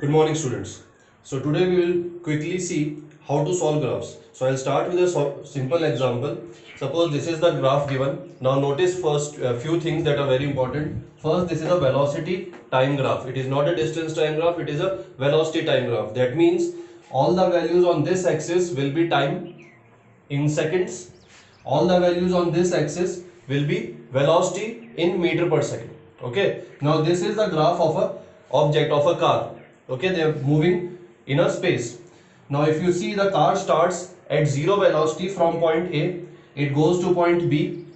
Good morning students. So today we will quickly see how to solve graphs. So I'll start with a simple example. Suppose this is the graph given. Now notice first a few things that are very important. First this is a velocity time graph. It is not a distance time graph, it is a velocity time graph. That means all the values on this axis will be time in seconds. All the values on this axis will be velocity in meter per second. Okay. Now this is the graph of a object of a car. Okay, they are moving in a space. Now if you see the car starts at zero velocity from point A, it goes to point B,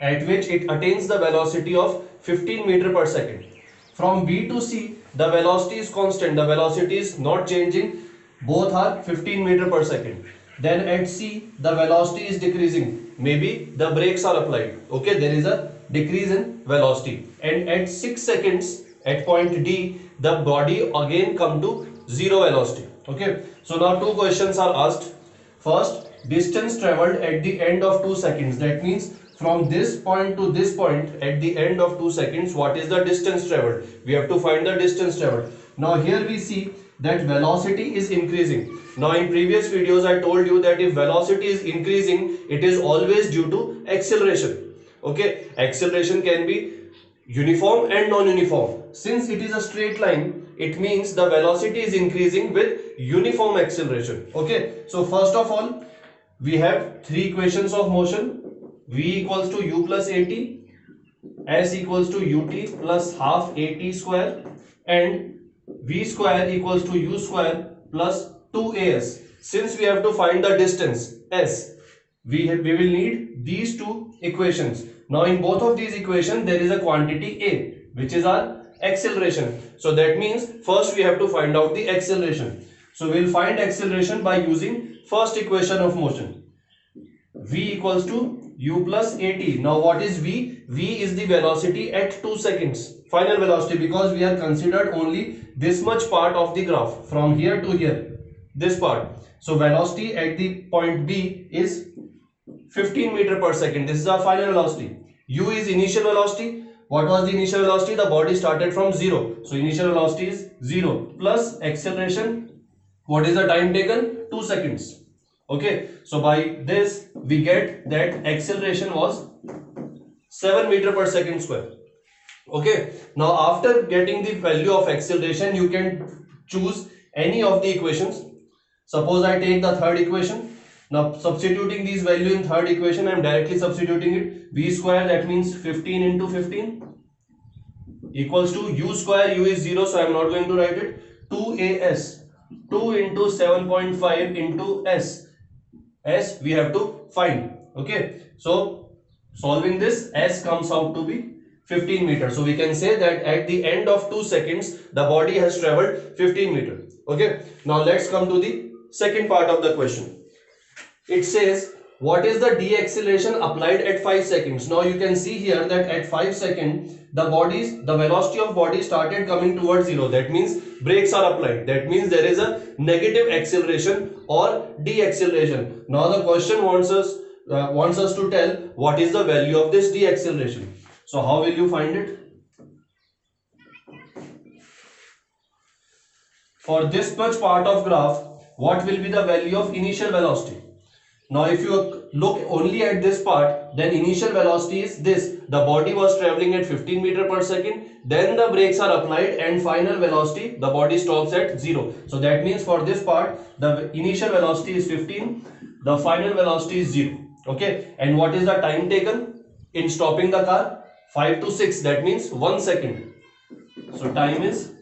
at which it attains the velocity of 15 meter per second. From B to C, the velocity is constant. The velocity is not changing. Both are 15 meter per second. Then at C, the velocity is decreasing. Maybe the brakes are applied. Okay, there is a decrease in velocity. And at 6 seconds, at point D, the body again come to zero velocity. Okay, so now two questions are asked. First, distance traveled at the end of 2 seconds. That means from this point to this point at the end of 2 seconds, what is the distance traveled? We have to find the distance traveled. Now here we see that velocity is increasing. Now in previous videos I told you that if velocity is increasing, it is always due to acceleration. Okay, acceleration can be uniform and non-uniform. Since it is a straight line, it means the velocity is increasing with uniform acceleration. Okay, so first of all, we have three equations of motion. V equals to u plus at, s equals to ut plus half at square, and v square equals to u square plus 2as. Since we have to find the distance s, we, we will need these two equations. Now in both of these equations there is a quantity a which is our acceleration. So that means first we have to find out the acceleration. So we will find acceleration by using first equation of motion. v equals to u plus at. Now what is v? v is the velocity at 2 seconds. Final velocity because we are considered only this much part of the graph from here to here. This part. So velocity at the point B is 15 meter per second. This is our final velocity. U is initial velocity. What was the initial velocity? The body started from 0. So initial velocity is 0 plus acceleration. What is the time taken? 2 seconds. Okay. So by this we get that acceleration was 7 meter per second square. Okay. Now after getting the value of acceleration you can choose any of the equations. Suppose I take the third equation now substituting these value in third equation, I am directly substituting it. V square that means 15 into 15 equals to U square, U is 0 so I am not going to write it. 2AS, 2 into 7.5 into S. S we have to find. Okay. So solving this S comes out to be 15 meter. So we can say that at the end of 2 seconds the body has traveled 15 meter. Okay. Now let's come to the second part of the question it says what is the deceleration applied at 5 seconds? Now you can see here that at 5 second the bodies the velocity of body started coming towards zero. That means brakes are applied. That means there is a negative acceleration or deceleration now the question wants us uh, wants us to tell what is the value of this deceleration so how will you find it? For this much part of graph what will be the value of initial velocity now if you look only at this part, then initial velocity is this. The body was traveling at 15 meter per second. Then the brakes are applied and final velocity, the body stops at 0. So that means for this part, the initial velocity is 15. The final velocity is 0. Okay. And what is the time taken in stopping the car? 5 to 6. That means 1 second. So time is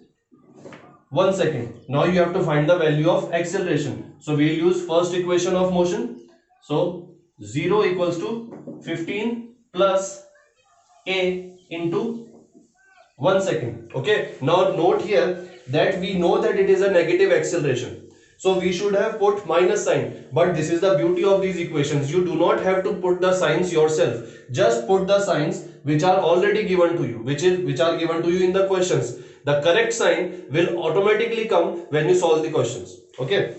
1 second. Now you have to find the value of acceleration. So we will use first equation of motion. So 0 equals to 15 plus a into 1 second. Okay. Now note here that we know that it is a negative acceleration. So we should have put minus sign. But this is the beauty of these equations. You do not have to put the signs yourself. Just put the signs which are already given to you. Which is which are given to you in the questions. The correct sign will automatically come when you solve the questions. Okay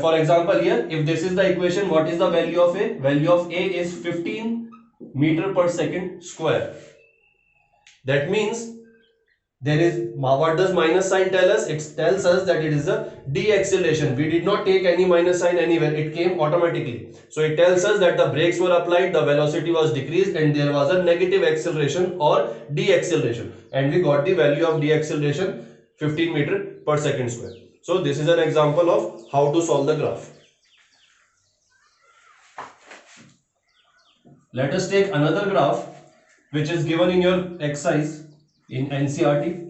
for example here if this is the equation what is the value of a? Value of a is 15 meter per second square. That means there is what does minus sign tell us? It tells us that it is a deceleration we did not take any minus sign anywhere. It came automatically. So it tells us that the brakes were applied the velocity was decreased and there was a negative acceleration or deceleration and we got the value of deceleration 15 meter per second square so this is an example of how to solve the graph let us take another graph which is given in your exercise in NCERT.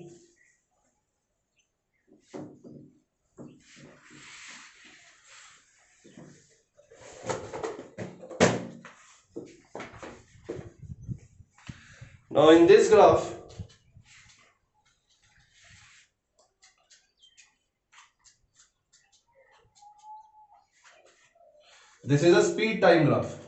Now in this graph, this is a speed time graph.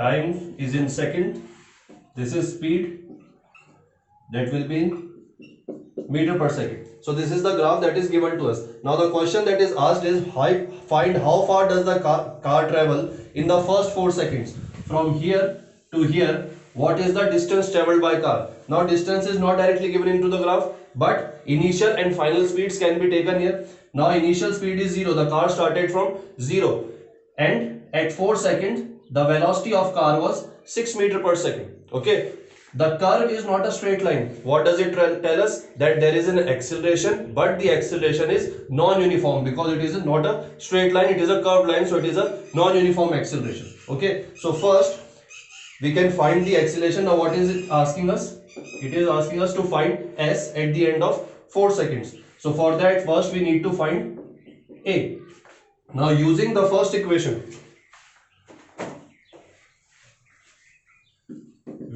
Time is in second. This is speed. That will be in meter per second. So this is the graph that is given to us. Now the question that is asked is find how far does the car, car travel in the first 4 seconds? From here to here what is the distance traveled by car? Now distance is not directly given into the graph but initial and final speeds can be taken here. Now initial speed is 0 the car started from 0 and at 4 seconds the velocity of car was 6 meter per second okay? The curve is not a straight line. What does it tell us? That there is an acceleration but the acceleration is non-uniform because it is not a straight line it is a curved line so it is a non-uniform acceleration okay? So first we can find the acceleration. Now what is it asking us? It is asking us to find s at the end of 4 seconds. So for that first we need to find a. Now using the first equation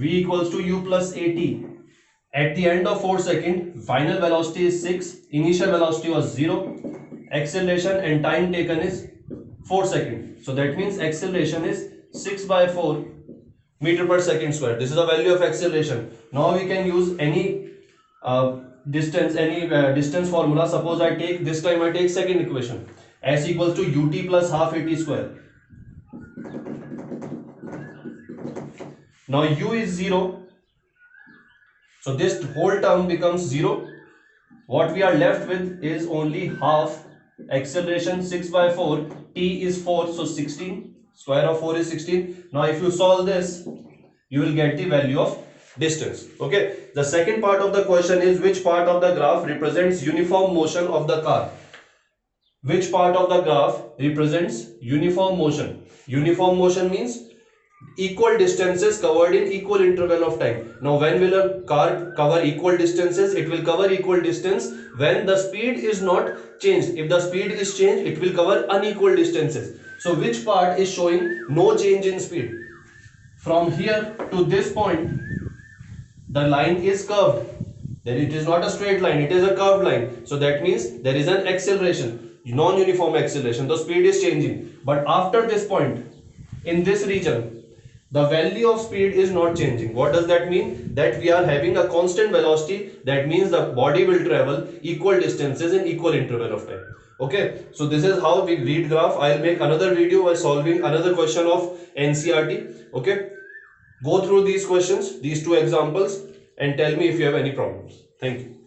v equals to u plus at. At the end of 4 second, final velocity is 6, initial velocity was 0, acceleration and time taken is 4 second. So that means acceleration is 6 by 4 meter per second square. This is the value of acceleration. Now we can use any uh, distance, any uh, distance formula. Suppose I take, this time I take second equation. S equals to ut plus half at square Now u is 0. So this whole term becomes 0. What we are left with is only half. Acceleration 6 by 4 t is 4 so 16 square of 4 is 16 now if you solve this you will get the value of distance. Okay? The second part of the question is which part of the graph represents uniform motion of the car? Which part of the graph represents uniform motion? Uniform motion means equal distances covered in equal interval of time. Now when will a car cover equal distances? It will cover equal distance when the speed is not changed. If the speed is changed, it will cover unequal distances. So which part is showing no change in speed? From here to this point, the line is curved. Then it is not a straight line, it is a curved line. So that means there is an acceleration, non-uniform acceleration. The speed is changing. But after this point, in this region, the value of speed is not changing. What does that mean? That we are having a constant velocity. That means the body will travel equal distances in equal interval of time. Okay? So this is how we read graph. I'll make another video by solving another question of ncert okay? Go through these questions these two examples and tell me if you have any problems. Thank you